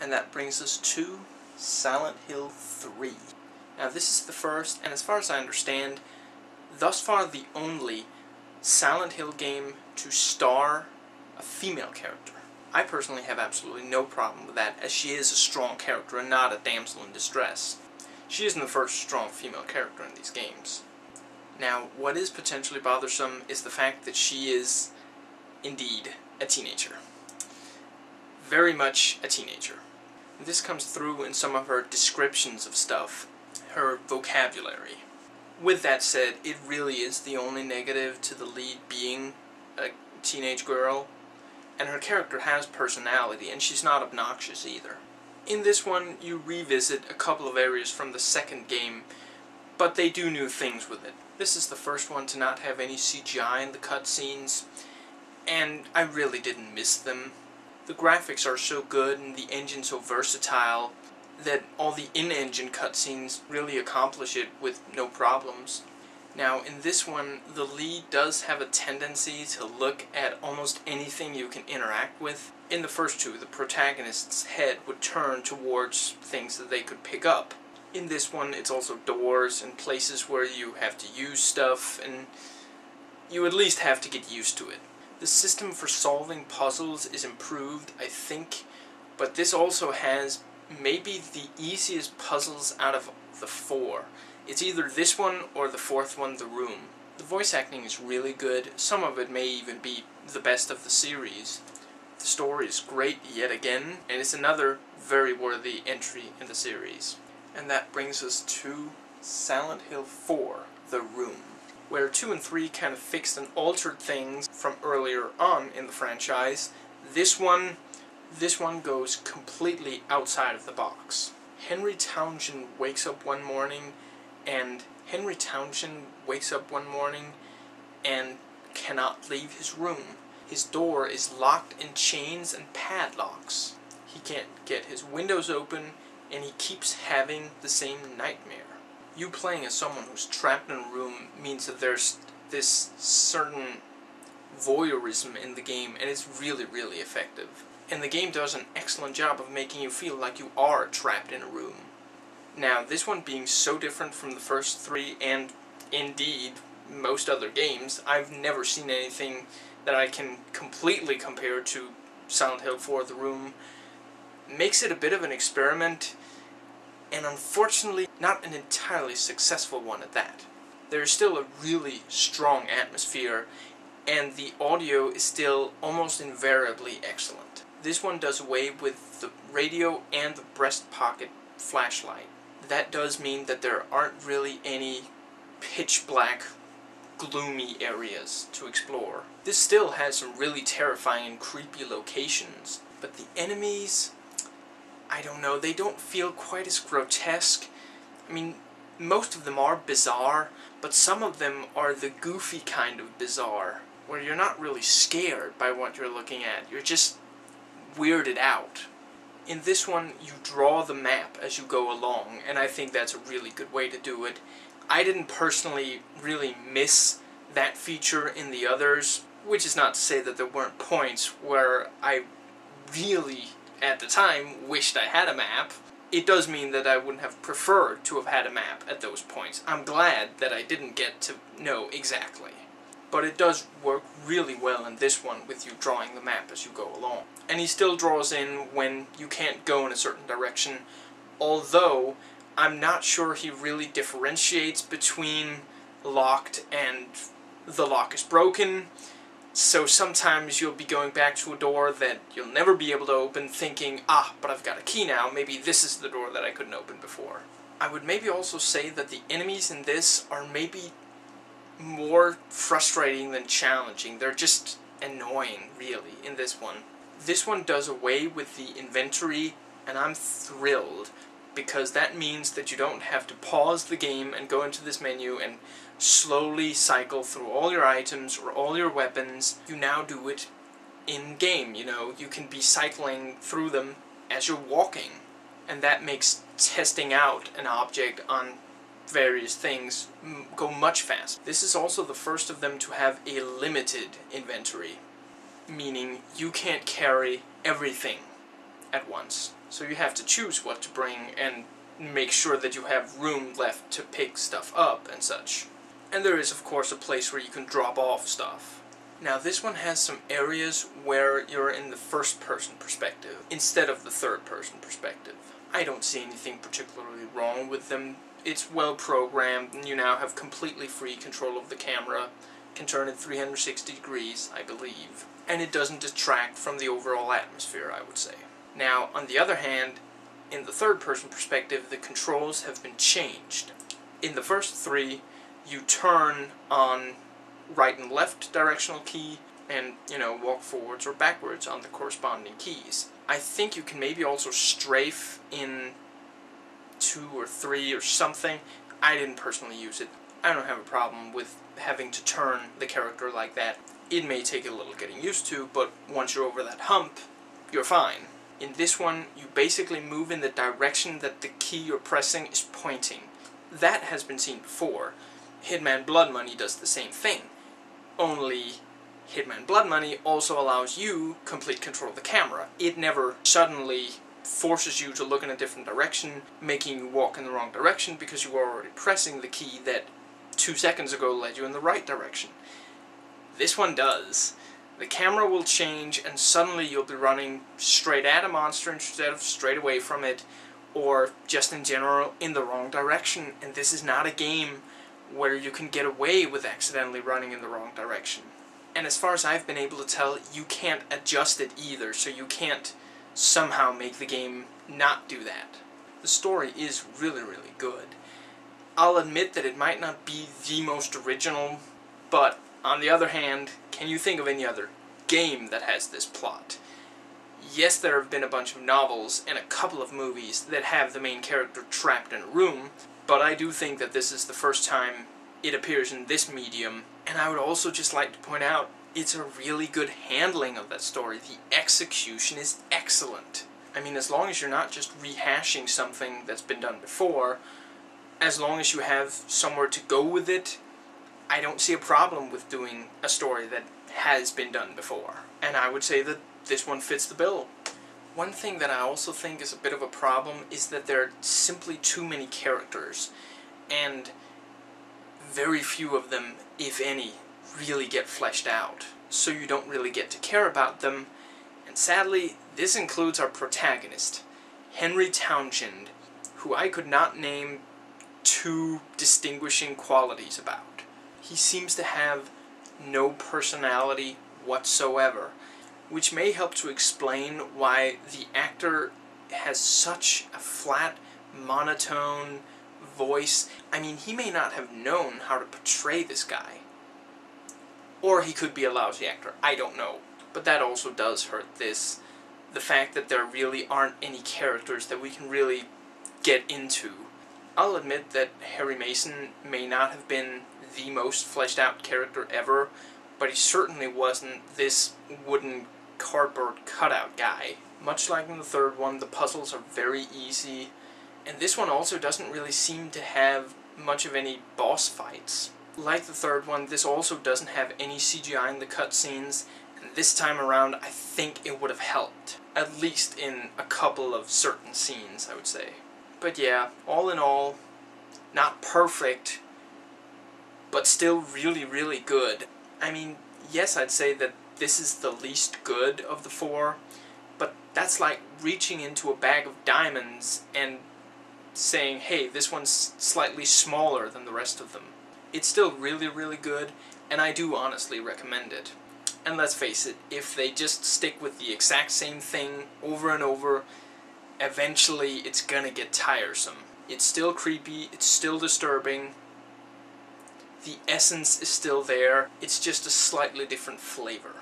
And that brings us to Silent Hill 3. Now this is the first, and as far as I understand, thus far the only Silent Hill game to star a female character. I personally have absolutely no problem with that, as she is a strong character and not a damsel in distress. She isn't the first strong female character in these games. Now, what is potentially bothersome is the fact that she is, indeed, a teenager. Very much a teenager. This comes through in some of her descriptions of stuff, her vocabulary. With that said, it really is the only negative to the lead being a teenage girl, and her character has personality, and she's not obnoxious either. In this one, you revisit a couple of areas from the second game, but they do new things with it. This is the first one to not have any CGI in the cutscenes, and I really didn't miss them. The graphics are so good and the engine so versatile that all the in-engine cutscenes really accomplish it with no problems. Now, in this one, the lead does have a tendency to look at almost anything you can interact with. In the first two, the protagonist's head would turn towards things that they could pick up. In this one, it's also doors and places where you have to use stuff, and you at least have to get used to it. The system for solving puzzles is improved, I think, but this also has maybe the easiest puzzles out of the four. It's either this one or the fourth one, The Room. The voice acting is really good, some of it may even be the best of the series. The story is great yet again, and it's another very worthy entry in the series. And that brings us to Silent Hill 4, The Room, where 2 and 3 kind of fixed and altered things from earlier on in the franchise. This one this one goes completely outside of the box. Henry Townshend wakes up one morning and Henry Townshend wakes up one morning and cannot leave his room. His door is locked in chains and padlocks. He can't get his windows open and he keeps having the same nightmare. You playing as someone who's trapped in a room means that there's this certain voyeurism in the game and it's really, really effective. And the game does an excellent job of making you feel like you are trapped in a room. Now, this one being so different from the first three, and indeed most other games, I've never seen anything that I can completely compare to Silent Hill 4 The Room. Makes it a bit of an experiment, and unfortunately not an entirely successful one at that. There is still a really strong atmosphere, and the audio is still almost invariably excellent. This one does away with the radio and the breast pocket flashlight. That does mean that there aren't really any pitch black, gloomy areas to explore. This still has some really terrifying and creepy locations, but the enemies, I don't know, they don't feel quite as grotesque. I mean, most of them are bizarre, but some of them are the goofy kind of bizarre, where you're not really scared by what you're looking at. You're just weirded out. In this one, you draw the map as you go along, and I think that's a really good way to do it. I didn't personally really miss that feature in the others, which is not to say that there weren't points where I really, at the time, wished I had a map. It does mean that I wouldn't have preferred to have had a map at those points. I'm glad that I didn't get to know exactly but it does work really well in this one with you drawing the map as you go along. And he still draws in when you can't go in a certain direction, although I'm not sure he really differentiates between locked and the lock is broken, so sometimes you'll be going back to a door that you'll never be able to open thinking, ah, but I've got a key now, maybe this is the door that I couldn't open before. I would maybe also say that the enemies in this are maybe more frustrating than challenging. They're just annoying, really, in this one. This one does away with the inventory, and I'm thrilled because that means that you don't have to pause the game and go into this menu and slowly cycle through all your items or all your weapons. You now do it in-game, you know, you can be cycling through them as you're walking. And that makes testing out an object on various things go much faster. This is also the first of them to have a limited inventory, meaning you can't carry everything at once. So you have to choose what to bring and make sure that you have room left to pick stuff up and such. And there is of course a place where you can drop off stuff. Now this one has some areas where you're in the first person perspective instead of the third person perspective. I don't see anything particularly wrong with them. It's well programmed and you now have completely free control of the camera, can turn it 360 degrees, I believe, and it doesn't detract from the overall atmosphere, I would say. Now, on the other hand, in the third person perspective, the controls have been changed. In the first three, you turn on right and left directional key and, you know, walk forwards or backwards on the corresponding keys. I think you can maybe also strafe in two or three or something. I didn't personally use it. I don't have a problem with having to turn the character like that. It may take a little getting used to, but once you're over that hump, you're fine. In this one, you basically move in the direction that the key you're pressing is pointing. That has been seen before. Hitman Blood Money does the same thing. Only Hitman Blood Money also allows you complete control of the camera. It never suddenly forces you to look in a different direction, making you walk in the wrong direction because you were already pressing the key that two seconds ago led you in the right direction. This one does the camera will change and suddenly you'll be running straight at a monster instead of straight away from it or just in general in the wrong direction and this is not a game where you can get away with accidentally running in the wrong direction. And as far as I've been able to tell, you can't adjust it either, so you can't somehow make the game not do that. The story is really, really good. I'll admit that it might not be the most original, but on the other hand, can you think of any other game that has this plot? Yes, there have been a bunch of novels and a couple of movies that have the main character trapped in a room, but I do think that this is the first time it appears in this medium, and I would also just like to point out, it's a really good handling of that story. The execution is excellent. I mean, as long as you're not just rehashing something that's been done before, as long as you have somewhere to go with it, I don't see a problem with doing a story that has been done before. And I would say that this one fits the bill. One thing that I also think is a bit of a problem is that there are simply too many characters, and very few of them, if any, really get fleshed out. So you don't really get to care about them, and sadly, this includes our protagonist, Henry Townshend, who I could not name two distinguishing qualities about he seems to have no personality whatsoever, which may help to explain why the actor has such a flat, monotone voice. I mean, he may not have known how to portray this guy. Or he could be a lousy actor. I don't know. But that also does hurt this. The fact that there really aren't any characters that we can really get into. I'll admit that Harry Mason may not have been the most fleshed out character ever, but he certainly wasn't this wooden cardboard cutout guy. Much like in the third one, the puzzles are very easy, and this one also doesn't really seem to have much of any boss fights. Like the third one, this also doesn't have any CGI in the cutscenes, and this time around I think it would have helped. At least in a couple of certain scenes, I would say. But yeah, all in all, not perfect, but still really, really good. I mean, yes, I'd say that this is the least good of the four, but that's like reaching into a bag of diamonds and saying, hey, this one's slightly smaller than the rest of them. It's still really, really good, and I do honestly recommend it. And let's face it, if they just stick with the exact same thing over and over, eventually it's gonna get tiresome. It's still creepy, it's still disturbing, the essence is still there, it's just a slightly different flavor.